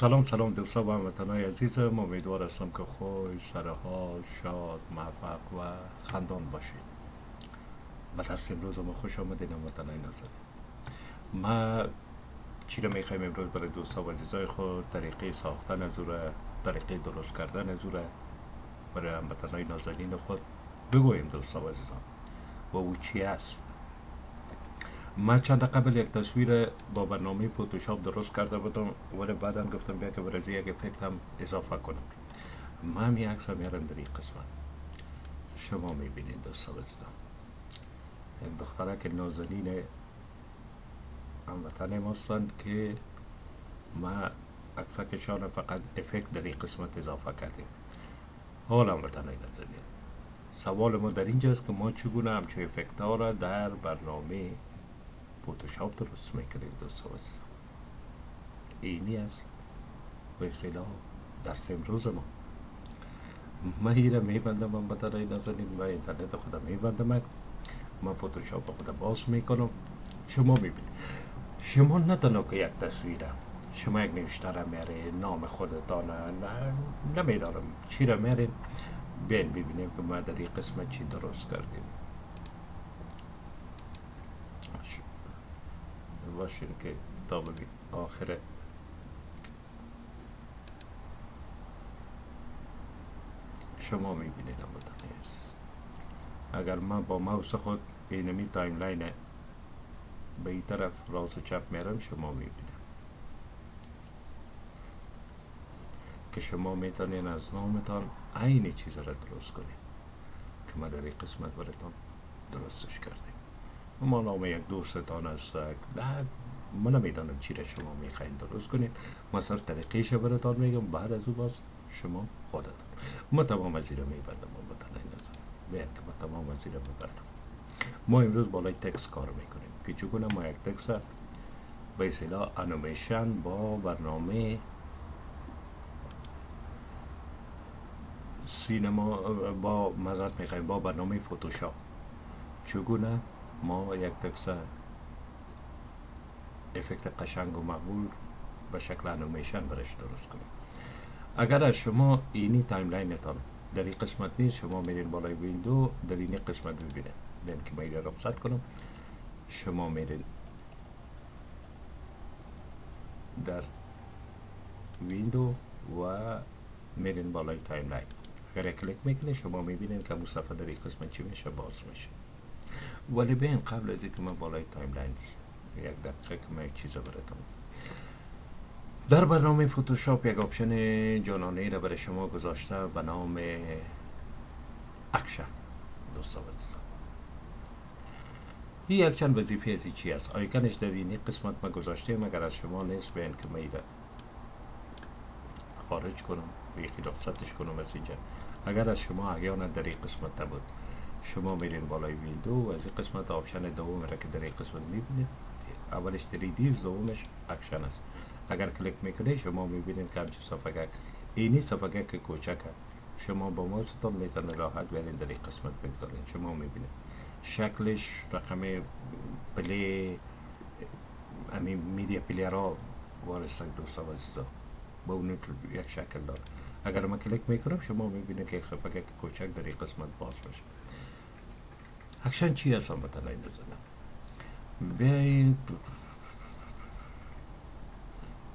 سلام سلام دوستان و هموطنای عزیزم. امیدوار هستم که خوش سرحال شاد موفق و خندان باشید. به دست امروز ما خوش آمدین هموطنای نازنین ما چی رو می‌خوایم امروز برای دوستان و عزیزای خود؟ طریقه ساختن از طریقه درست کردن از برای هموطنای نازنین خود بگویم دوستان و عزیزان. و او چی است؟ من چند قبل یک تصویر با برنامه فوتوشاپ درست کرده بودم ولی بعدا گفتم بیا که برای یک افکت هم اضافه کنم. من می عکس میارم در این قسمت. شما می‌بینید دوستا عزیزان. این دختره که نازنین هموطن ماستن که ما عکسکشان فقط افکت در این قسمت اضافه کردیم. حالا هموطن نازنین. سوال ما در اینجاست که ما چگونه همچه افکت ها را در برنامه فوتوشاپ درست می‌کنیم دوست عزیزم اینی است به اصطلاح درس امروز ما. من ایره میبندم من بدن نازنین و اینترنت خودم میبندم من فوتوشاپ خودم باز می‌کنم شما می‌بینید شما نه تنها که یک تصویره شما یک نوشته را میاره نام خودتان نمیدارم. چی را میارین بیاین ببینیم که ما در این قسمت چی درست کردیم. باشین که تا ببین آخر شما می‌بینید است اگر من با ماوس خود اینمی timeline به این طرف راست و چپ میرم شما می‌بینید که شما می‌تونین از نامتان عین چیز را درست کنید که ما در این قسمت براتان درستش کردیم. ما نام یک دوستتان نه ما نمی‌دانم چی را شما می‌خواین درست کنید ما صرف طریقیش براتان میگم بعد از او باز شما خودتان ما تمام از میبندم ما بطنه نظر بیان که ما تمام از میبندم ما امروز بالای تکس کار می‌کنیم که چگونه ما یک تکس به اصطلاح انیمیشن با برنامه سینما با مزرد می‌خوایم با برنامه فوتوشاپ چگونه ما یک text effect قشنگ و مقبول به شکل انیمیشن برش درست کنیم. اگر از شما اینی timeline تان در این قسمت نیست شما میرین بالای window در این قسمت ببینید بین که من رخصت کنم. شما میرین در window و میرین بالای timeline. اگر کلیک می‌کنه شما می‌بینین که مصطفی در این قسمت چی میشه؟ باز میشه. ولی بین قبل از اینکه من بالای timeline یک دقیقه که من یک چیز براتون در برنامه فوتوشاپ یک option جانانه را برای شما گذاشته به نام اکشن دوستان این یک چند وظیفه ازی چی است؟ آیکنش در این قسمت ما گذاشته اگر از شما نیست؟ بین که من خارج کنم و یکی رخصتش کنم از اینجا. اگر از شما احیانا در این قسمت نبود. شما میرین بالای window و از این قسمت option دوم را که در این قسمت می‌بینید اولش 3D دومش اکشن است. اگر کلیک می‌کنید شما می‌بینید که همچه صفحه اینی صفحه که کوچک شما با موزتان می‌تونه راحت برین در این قسمت بگذارین. شما می‌بینید. شکلش رقم پلی امی میدیا پلیر ها وارستن دوستا و عزیزا. با اون یک شکل داره. اگر من کلیک می‌کنم شما می‌بینید که صفحه کوچک در این قسمت باز باشه اکشن چی هست هم بطنه نزنم بیاین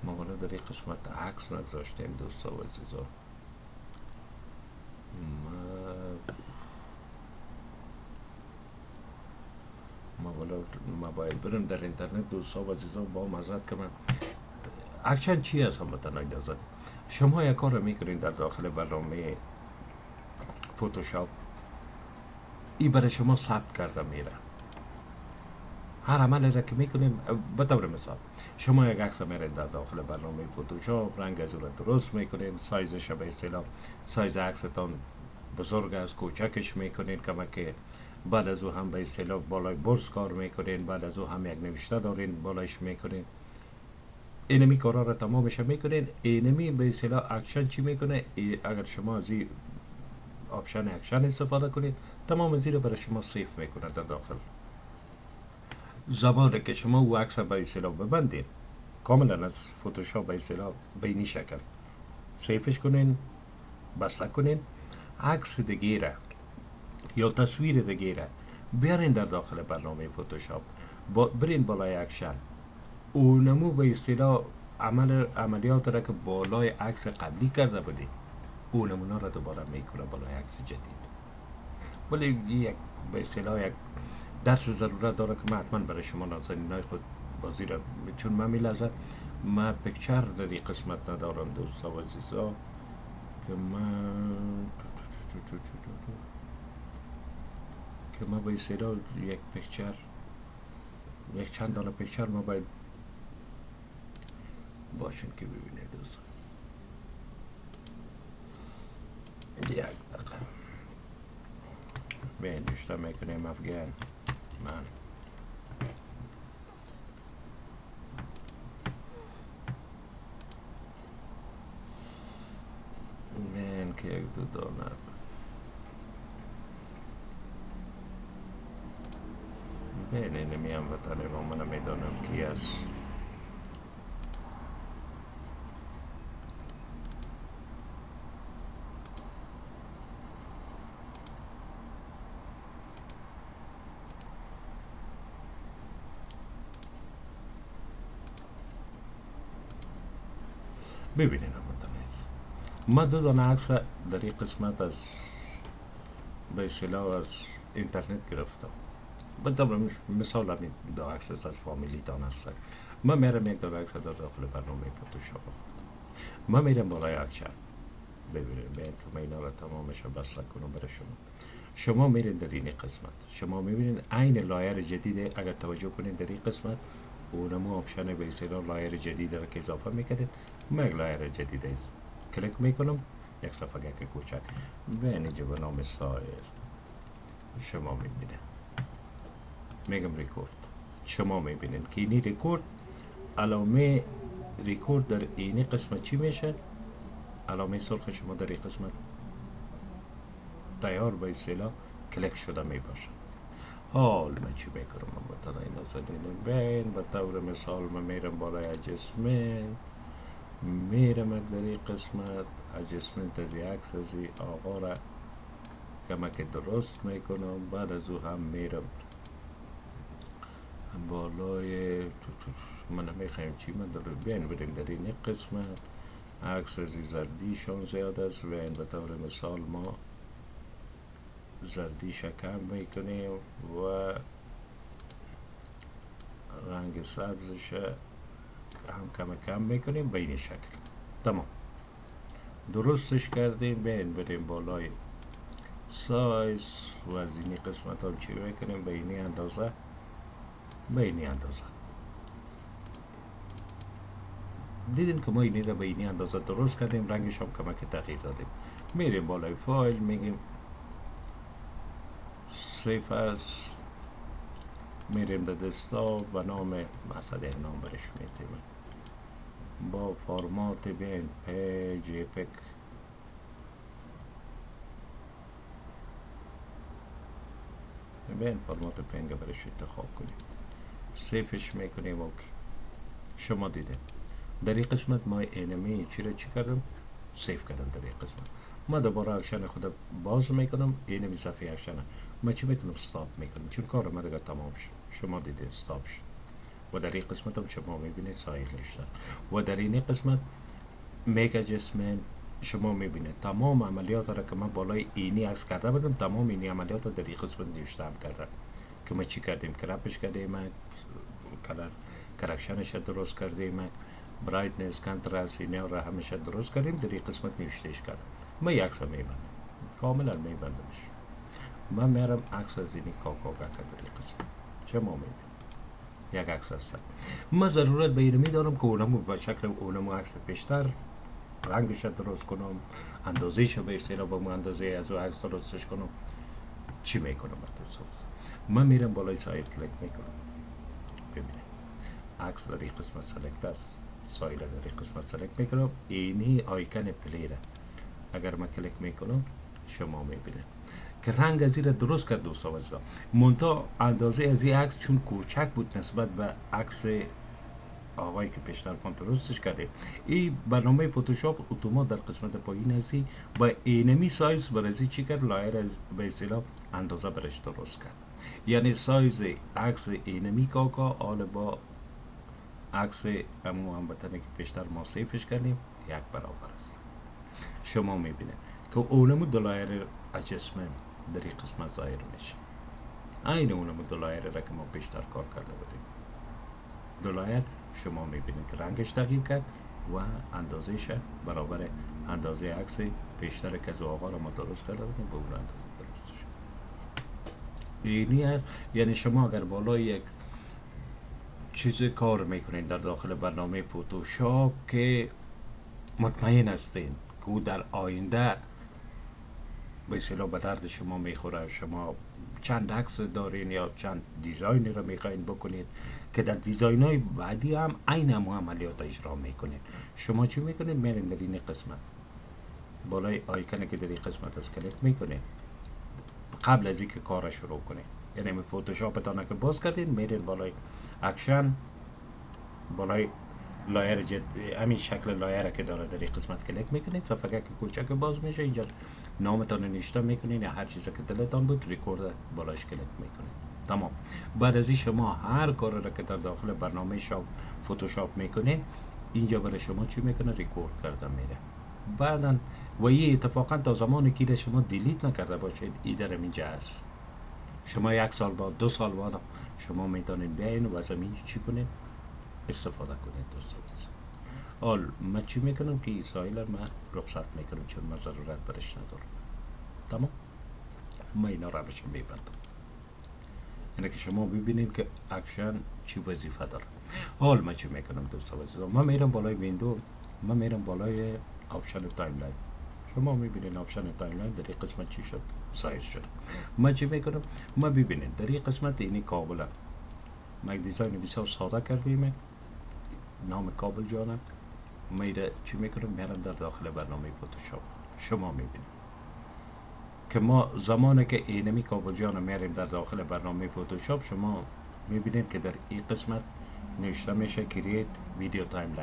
ما بالا در این قسمت عکس نگذاشتیم دوستا و عزیزا. ما بالا ما باید در اینترنت دوستا و عزیزا با مزرد که من اکشن چی هست هم بطنه نزنم شما یک کار می‌کنین در داخل برنامه فوتوشاپ ای برای شما ثبت کرده میره هر عمل را که می‌کنیم به طور مثال شما یک عکس میرین در داخل برنامه فوتوشاپ رنگ از رو درست می‌کنین سایزش به اصطلاح سایز عکستان بزرگ است کوچکش می‌کنین کما که بعد از او هم به اصطلاح بالای برس کار می‌کنین بعد از او هم یک نوشته دارین بالایش می‌کنین. اینمی کارا را تمامش می‌کنین. اینمی به اصطلاح اکشن چی می‌کنه؟ اگر شما از این option action استفاده کنید تمام زیر برای شما save می‌کنه در داخل. زمانی که شما او عکس به اصطلاح ببندید کاملا از فتوشاپ به اصطلاح این شکل. save ش کنین بسته کنین عکس دیگه یا تصویر دیگه بیارین در داخل برنامه فتوشاپ. با برین بالای اکشن او نمو به اصطلاح عمل عملیات را که بالای عکس قبلی کرده بودی او نمونه را دوباره می‌کنه بالای عکس جدید. ولی یک به اصطلاح یک درس ضرورت داره که من حتما برای شما نازنین های خود بازی را چون من میلازه من پکچر در این قسمت ندارم دوستا و عزیزا که من که ما به اصطلاح یک پکچر یک چند دانه پکچر ما باید باشن که ببینید دوستان یک دقیقه. بین بیشتر می‌کنیم افغان من من که یک دو دانه بین این میام وطن ما من می‌دانم کی است ببینین ما دو عکس در این قسمت از به اصطلاح از اینترنت گرفتم. بدم مثال همین دو عکس از فامیلی تان هستن ما میرم یک دو عکس در داخل برنامه فتوشاپ خود ما میرم بالای اکچر ببینید ببینید که من اینا را تمامش بسته کنم برای شما. شما میرین در این قسمت. شما می‌بینید عین layer جدید اگر توجه کنید در این قسمت اونمو option به اصطلاح layer جدید را که اضافه می‌کردید layer جدید است کلیک می‌کنم یک صفحه که کوچک به اینجا به نام سایر شما می‌بینید میگم ریکورد شما می‌بینید که اینی ریکورد علامه ریکورد در اینی قسمت چی میشه علامه سرخ شما در این قسمت تیار به اصطلاح کلیک شده می حال من چی می‌کنم من با این بین به طور مثال من میرم بالای adjustment میرم در این قسمت اجسمنت از عکس از آقا را که درست می‌کنم بعد از او هم میرم. بالای من می‌خوایم چی؟ من در بین بریم در این قسمت. عکس از زردیشان زیاد است و این به طور مثال ما زردیش کم می‌کنیم و رنگ سبزش هم کم می‌کنیم به این شکل. تمام. درستش کردیم بین بریم بالای سایز. و از این قسمت هم چی می‌کنیم؟ به این اندازه. به این اندازه. دیدین که ما اینی را به اینی اندازه درست کردیم رنگش هم کمک تغییر دادیم. میریم بالای فایل میگیم سیف از میریم در دستا و نام مثلا نام برش میتیم با فرمات بین پی پک. بین فرمات پنگ برش انتخاب کنیم سیفش می‌کنیم اوکی شما دیده. در این قسمت ما اینمی چی را چی کردم؟ سیف کردم در این قسمت. ما دوباره اکشن خود باز می‌کنم اینمی صفحه اکشن ما چی می‌کنم؟ stop می‌کنم. چون کار ما تمام شد شما دیده stop شد و در این قسمت هم شما می‌بینید سایل نشتن و در این قسمت make adjustment شما می‌بینید. تمام عملیات را که من بالای اینی عکس کرده بودم تمام اینی عملیات در این قسمت نوشتم کردم که ما چی کردیم؟ crop ش کردیم color correction ش درست کردیم برایتنس کنتراست اینا را همیشه درست کردیم در این قسمت نوشتهش کردم. ما یک عکس میبندم کاملا میبندمش. من میرم عکس از اینی کاکا در این قسمت. چه ما می‌بینیم یک عکس هست ما ضرورت به اینمی دارم که اونمو به شکل اونمو عکس پیشتر رنگش درست کنم اندازهش به اصطلاح با اندازه از او عکس درستش کنم. چی می‌کنم من میرم بالای سایر کلیک می‌کنم. ببینید عکس در این قسمت select است. سایر در این قسمت select می‌کنم. اینی icon play ره اگر من کلیک می‌کنم شما می‌بینید. که رنگ از این درست کرد دوستا و مونتا اندازه از این عکس چون کوچک بود نسبت به عکس آقایی که پیشتر ما درستش کردیم این برنامه فوتوشاپ اتومات در قسمت پایین هستی با اینمی سایز برازی چی کرد؟ layer از به اصطلاح اندازه برش درست کرد. یعنی سایز عکس اینمی کاکا آل با عکس امو هموطنه که پیشتر ما سیفش کردیم یک برابر است. شما می‌بینید که اونمو دلایر اجسمنت در این قسمت ظاهر میشه. این اونمو دلایر را که ما پیشتر کار کرده بودیم. دلایر شما می‌بینید که رنگش تغییر کرد و اندازهش برابر اندازه عکس پیشتر که از آقا را ما درست کرده بودیم به اون اندازه درست شد. اینی است یعنی شما اگر بالای یک چیز کار می‌کنین در داخل برنامه فوتوشاپ که مطمئن هستین که در آینده به اصطلاح به درد شما می‌خوره. شما چند عکس دارین یا چند دیزاین رو می‌خواین بکنید که در دیزاین های بعدی هم عین هم عملیات اجرا می‌کنید شما چی می‌کنید میرین در این قسمت. بالای آیکنه که در این قسمت از کلیک می‌کنید قبل از اینکه کار شروع کنید یعنی فوتوشاپ تانه که باز کردید میرین بالای اکشن بالای layer جد همین شکل layer که داره در قسمت کلیک می‌کنید صفحه که کوچک باز میشه اینجا نامتان نشته می‌کنید هر چیزی که دلتان بود ریکورد بالاش کلیک می‌کنید تمام. بعد از این شما هر کار را که در داخل برنامه شاپ فوتوشاپ می‌کنید اینجا برای شما چی می‌کنه؟ ریکورد کرده میره. بعدا و این اتفاقا تا زمانی که شما دیلیت نکرده باشید ای در اینجا هست شما یک سال بعد دو سال بعد شما می‌تونید بیاین و از همین چی کنید؟ استفاده کنید دوست حال من چی می‌کنم که اسرائیل من رخصت می‌کنم چون من ضرورت برش ندارم. تمام؟ من اینا رو بشم میبندم. اینه که شما ببینید که اکشن چی وظیفه داره. حال من چی می‌کنم دوست عزیزان من میرم بالای window من میرم بالای option timeline. شما می‌بینید option timeline در این قسمت چی شد؟ سایز شد. من چی می‌کنم؟ من ببینید در این قسمت اینی کابل من design بسیار ساده کردیم. نام کابل جانم. میره چی می‌کنم میرم در داخل برنامه فوتوشاپ شما می‌بینید. که ما زمانی که اینمی کابل جان میریم در داخل برنامه فوتوشاپ شما می‌بینید که در این قسمت نوشته میشه create video time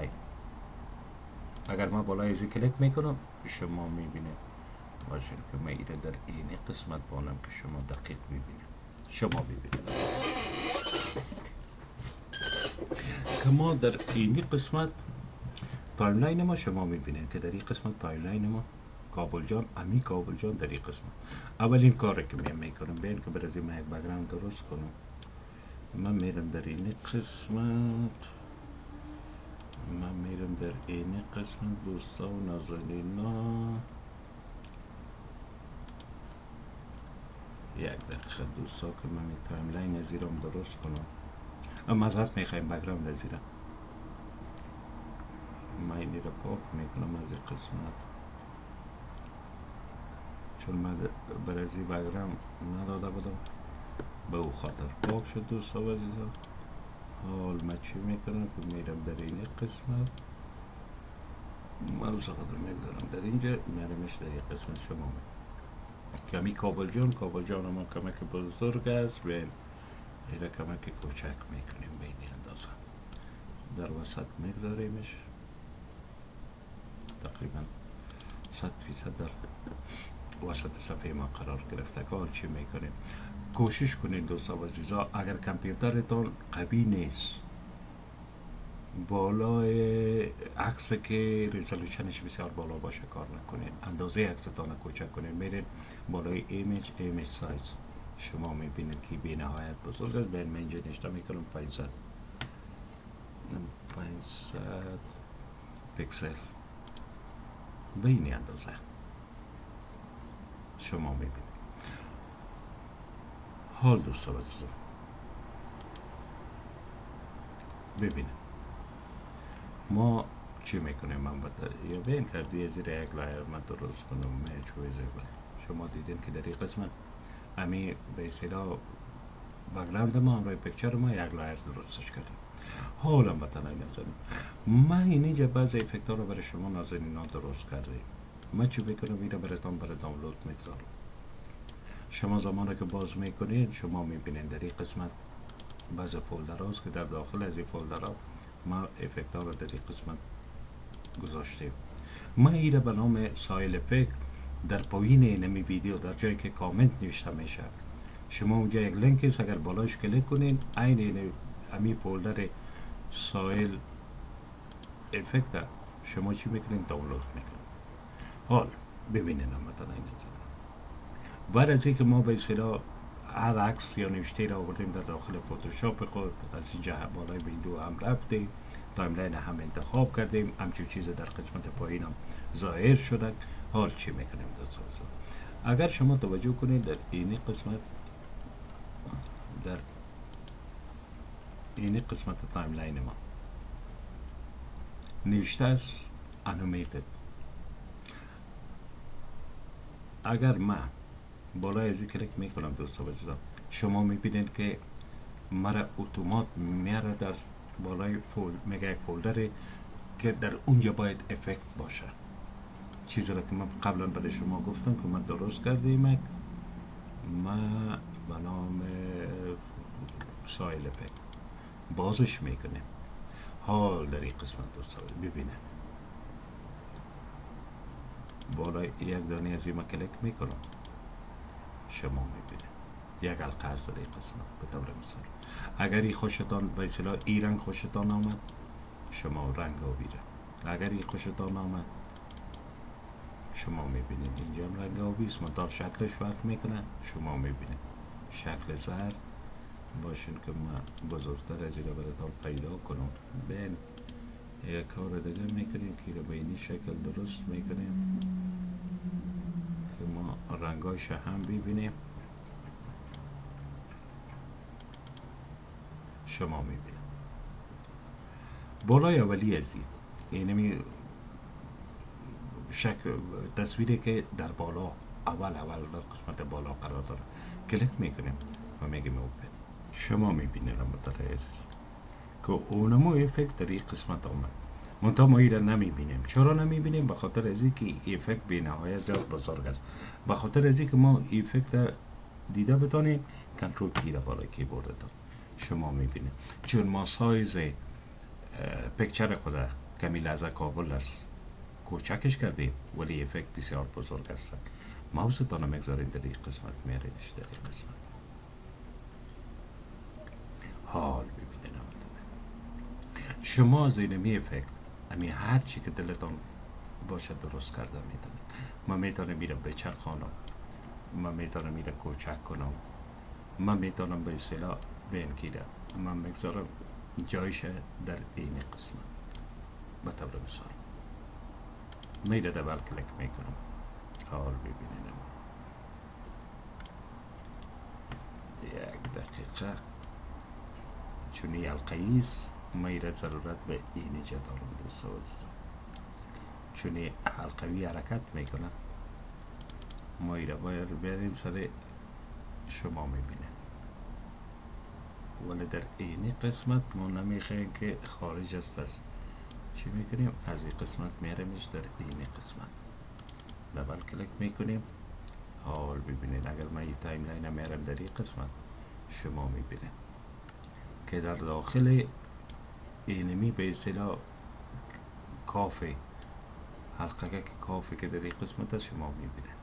اگر ما بالای ازی کلیک می‌کنم شما می‌بینید. باشین که من ایره در این قسمت بانم که شما دقیق می‌بینید. شما ببینید که ما در این قسمت timeline ما شما می‌بینید که در این قسمت timeline ما کابل جان امی کابل جان در این قسمت. اولین کار که می می‌کنم بین که برای من یک background درست کنم. من میرم در این قسمت. من میرم در این قسمت دوستا و نازنینا. یک دقیقه دوستا که من timeline از درست کنم. اما معذرت می‌خوایم background از مایلی را پاک می‌کنم از این قسمت. چون من برزی بگرم نداده بودم. به او خاطر پاک شد دوستا و عزیزا. حال من چی می‌کنم؟ که میرم در این قسمت. موز خاطر می‌گذارم. در اینجا میرمش در این قسمت شما. می کمی کابل جان کابل جان ما کمک بزرگ است. و ایره کمک کوچک می‌کنیم بینی اندازه در وسط میگذاریمش تقریبا 100 فیصد در وسط صفحه ما قرار گرفته که چی می‌کنیم کوشش کنید دوستا و عزیزا اگر کامپیوترتان قوی نیست بالای عکس که resolution ش بسیار بالا باشه کار نکنید اندازه عکستان کوچک کنید میرین بالای image image size شما می‌بینید که بی نهایت بزرگ است. بین من اینجا نشته می‌کنم. 500 500 پیکسل به این اندازه. شما می‌بینید. حال دوست عزیزم. ببینید ما چی می‌کنیم؟ من بطر یا بین کردی زیر یک لایر من درست کنم. میچ شما دیدین که در این قسمت امی به اصطلاح background ما همراه picture ما یک layer درستش کردیم. حالا وطندار نازنین من اینجا بعض effect رو برای شما نازنین ها درست کرده من چی بکنم ایره براتان برای دانلود می‌گذارم. شما زمانی که باز می‌کنید شما می‌بینید در این قسمت بعض folder هاست که در داخل از این folder ها ما effect ها رو در این قسمت گذاشتیم. ما ایره به نام سایل effect در پایین اینمی ویدیو در جایی که کامنت نوشته میشه شما اونجا یک لینک است اگر بالاش کلیک کنین عین امی folder سایل effect شما چی می‌کنین؟ دانلود می‌کنین. حال ببینین مثلا این بعد از اینکه ما به اصطلاح هر عکس یا نوشته را آوردیم در داخل فتوشاپ خود از اینجا بالای window هم رفتیم. timeline هم انتخاب کردیم. همچون چیز در قسمت پایین هم ظاهر شده. چی می‌کنیم دوستان؟ اگر شما توجه کنید در این قسمت در این قسمت timeline ما نوشته است animated اگر ما بالای از کلیک می‌کنم دوستان عزیزان شما می‌بینید که مرا اتومات میاره در بالای فول میگه یک folder که در اونجا باید افکت باشه. چیزی را که من قبلا برای شما گفتم که من درست کردیم ما به نام سایل افکت بازش می‌کنیم. حال در این قسمت دوستان ببینه بالای یک دانه از این کلیک می‌کنم. شما می‌بینه یک القصد در این قسمت به طور مثال. اگر ای خوشتان به اصطلاح ای رنگ خوشتان آمد شما رنگ آبیره اگر ای خوشتان آمد شما می‌بینید اینجا رنگ آبی است. منتها شکلش فرق می‌کنه. شما می‌بینید شکل زرد. باشین که ما بزرگتر از این براتان پیدا کنم. بین یک کار دیگه می‌کنیم که رو به این شکل درست می‌کنیم. که ما رنگاش هم ببینیم. شما می‌بینید. بالای اولی از این اینمی شکل تصویری که در بالا اول اول در قسمت بالا قرار داره. کلیک می‌کنیم و میگیم اوپن شما می‌بینید مطلع عزیز که اونمو افکت در این قسمت آمد. منتها ما را نمی‌بینیم. چرا نمی‌بینیم؟ به خاطر از که افکت به نهایت زیاد بزرگ است. به خاطر از که ما افکت دیده بتانیم کنترل کی را بالای کیبورد شما می‌بینید. چون ما سایز پکچر خود کمی لحظه کابل است. کوچکش کردیم ولی افکت بسیار بزرگ است ماوستان هم مگذارین در این قسمت میرینش در این قسمت. حال ببینید شما از این می افکت امی هر چی که دلتان باشه درست کرده می‌تونه ما می‌تونه میره بچرخانم ما می‌تونم میره کوچک کنم. من می‌تونم به اصطلاح بین کیره من می‌گذارم جایش در این قسمت. به طور مثال. میره دبل کلک می‌کنم حال ببینید یک دقیقه چونی القیس میره ضرورت به این جا دارم دوست چونی حلقوی حرکت می‌کنه مایره باید بیاریم سر شما می‌بینه ولی در این قسمت ما نمی‌خوایم که خارج است است چی می‌کنیم؟ از این قسمت میرمیش در این قسمت. double click می‌کنیم. حال ببینید اگر من این timeline میرم در این قسمت شما می‌بینید. که در داخل اینمی به اصطلاح کافه حلقه که کافه که در این قسمت است شما می‌بینید.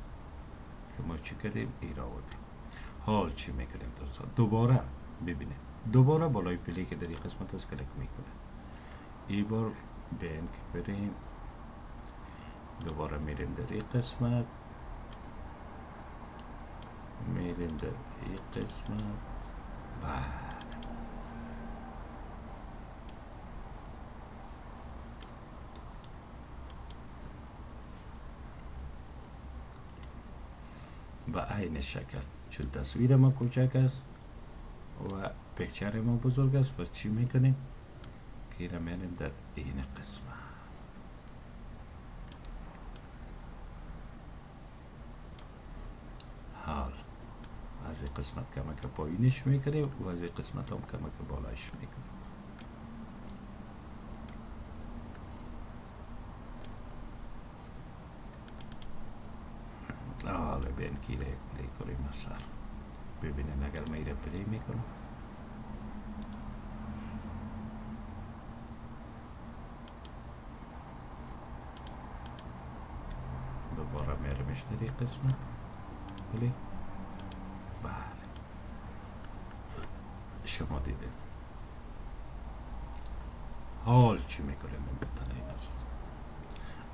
که ما چی کردیم؟ ایرا آوردیم. حال چی می‌کنیم دوستان؟ دوباره ببینید. دوباره بالای پلی که در این قسمت از کلک می‌کنه. ای بار به این که بریم. دوباره میریم در این قسمت. میریم در این قسمت. بله. به عین شکل. چون تصویر ما کوچک است و پیکچر ما بزرگ است پس چی می‌کنیم؟ که را میریم در این قسمت. حال. از این قسمت کمک پایینش می‌کنیم و از این قسمت هم کمک بالایش می‌کنیم حالا بین را پلی کنیم مثلا. اگر میره پلی می‌کنم در این قسمت بله. شما دیدین. حال چی می‌کنه من این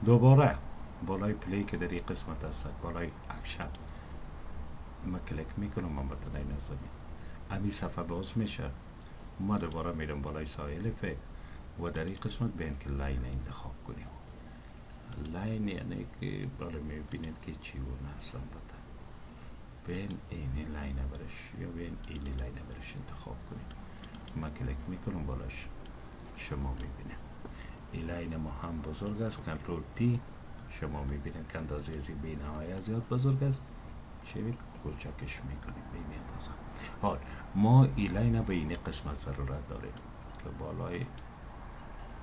دوباره بالای پلی که در این قسمت هست بالای اکشن. ما کلک می‌کنم من بتونه نظامی امی صفحه باز میشه. ما دوباره میرم بالای سایل فکر و در این قسمت بین که لاین انتخاب کنیم. لاین که بالا می‌بینید که چی و نحسن بده بین این لاین برش یا بین این لاین برش انتخاب کنیم ما کلک می‌کنم بالاش شما می‌بینید این لاین ما هم بزرگ است کنترل تی شما می‌بینید که اندازه از این های زیاد بزرگ است چه کوچکش می‌کنیم به این حال ما ایلاین به این قسمت ضرورت داریم که بالای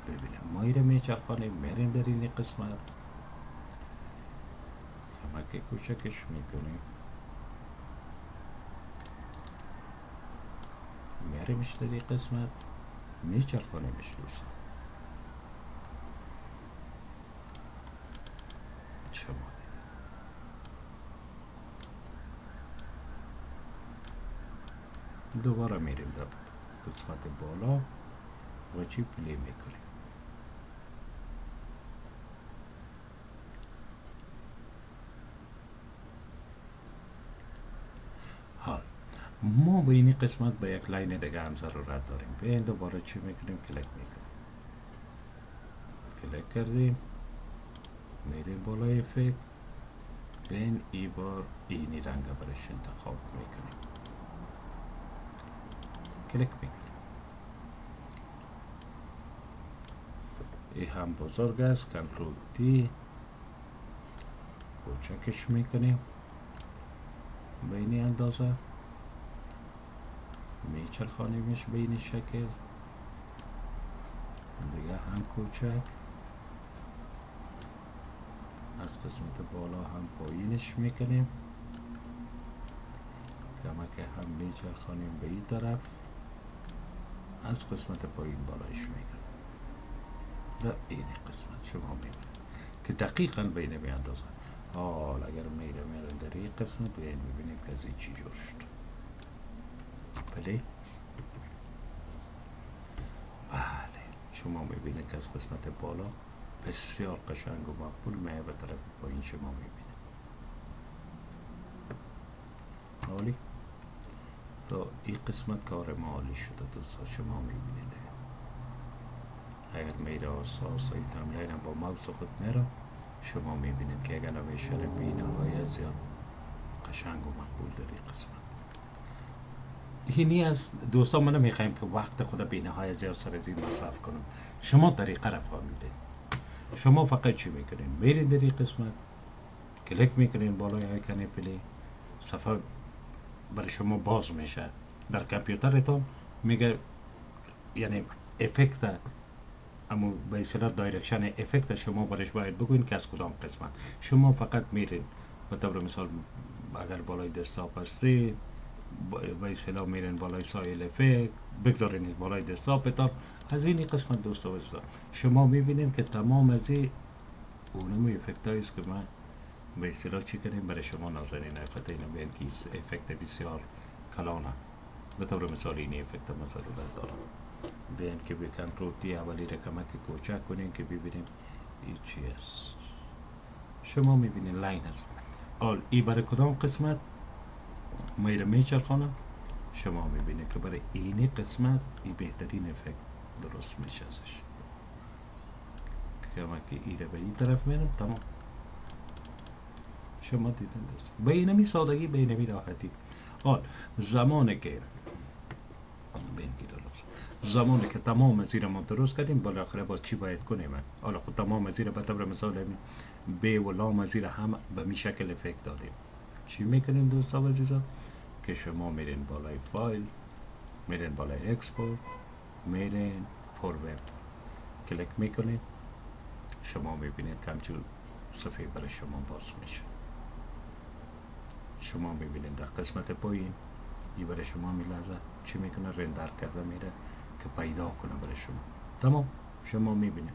ببینیم ما ایره میچرخانیم میریم در این قسمت. که کوچکش می‌کنیم. میریمش در این قسمت. میچرخانیمش دوستان شما دوباره میریم در قسمت بالا. و چی play می‌کنیم حال ما به این قسمت به یک line دیگه هم ضرورت داریم. به این دوباره چی می‌کنیم؟ کلیک می‌کنیم. کلیک کردیم. میریم بالای effect. بین ای بار اینی رنگ برش انتخاب می‌کنیم. کلیک می‌کنیم. این هم بزرگ است. کنترل دی کوچکش می‌کنیم. بین اندازه. میچرخانیمش بین شکل. دیگه هم کوچک. از قسمت بالا هم پایینش می‌کنیم. که هم میچرخانیم به این طرف. از قسمت پایین بالایش می‌کنم و این قسمت شما می‌بینید که دقیقا بین میاندازن حال اگر میره میره در این قسمت بیاین می‌بینیم که از این چی جور شد. بله بله. شما می‌بینید که از قسمت بالا بسیار قشنگ و مقبول میه به طرف پایین شما می‌بینید. حالی؟ تا این قسمت کار مالی شده دوستا شما می‌بینید. اگر میره اساس های تمرین با موز خود میره شما می‌بینید که اگر نویشن بینه های زیاد قشنگ و مقبول این قسمت. اینی از دوستان می‌خوایم که وقت خود بینه های زیاد سر از این مصرف کنم. شما طریقه را فهمیدید شما فقط چی می‌کنین؟ میرین در این قسمت کلیک می‌کنین بالای icon play صفحه برای شما باز میشه. در کامپیوترتون میگه یعنی effect اما به اصطلاح direction effect شما برش باید بگوین که از کدام قسمت. شما فقط میرین. به طور مثال اگر بالای دسکتاپ هستی به اصطلاح میرین بالای سایل افکت بگذارین بالای دسکتاپتان از این قسمت دوست و شما می‌بینید که تمام از این اونمو افکت است که من به اصطلاح چی کنیم؟ برای شما نازنین خطه اینو بین که افکت بسیار کلانه. به طور مثال این افکت ضرورت دارم. بین که به کنترل تی اولی رکمک کوچک کنیم که ببینیم ای چی است. شما می‌بینید لاین هست آل ای برای کدام قسمت؟ میره میچرخانم شما می‌بینید که برای اینی قسمت ای بهترین افکت درست میشه ازش. که که ایره به این طرف میرم تمام. شما دیدن داشت به اینمی سادگی به اینمی راحتی. حال زمانی که زمانی که تمام زیر ما درست کردیم بالاخره باز چی باید کنیم؟ حالا خود تمام زیر به طور مثال ب و لام زیر هم به می شکل افکت دادیم. چی می‌کنیم دوستا و عزیزان؟ که شما میرین بالای فایل میرین بالای export میرین for web کلیک می‌کنید شما می‌بینید که صفحه برای شما باز میشه. شما می‌بینید در قسمت پایین ای برای شما میلازه چی می‌کنه؟ رندر کرده میره که پیدا کنه برای شما. تمام. شما می‌بینید.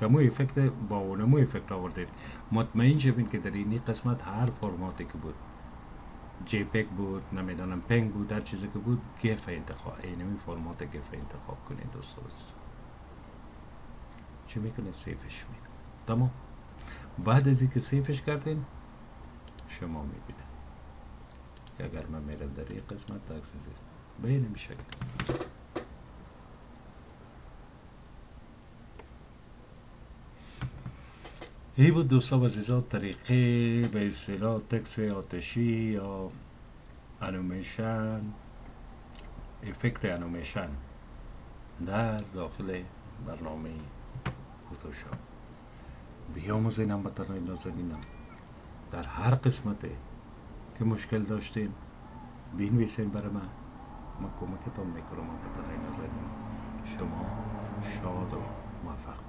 که مو افکت با اونمو افکت آورده مطمئن شوین که در این قسمت هر فرماتی که بود پک بود نمی‌دانم پنگ بود هر چیزی که بود گف انتخاب اینمی فرمات گف انتخاب کنید دوست چی می‌کنه سیفش می‌کنه تمام. بعد از اینکه سیفش کردین شما می‌بینه اگر من میرم در این قسمت تاکس به این. شکل ای بود دوستان و عزیزان طریقه به اصطلاح تکس آتشی یا animation effect animation در داخل برنامه فوتوشاپ. بیاموزینم با تنهای نازنینم. در هر قسمت که مشکل داشتین بینویسین برای من. من کمکتان می‌کنم با تنهای شما شاد و موفق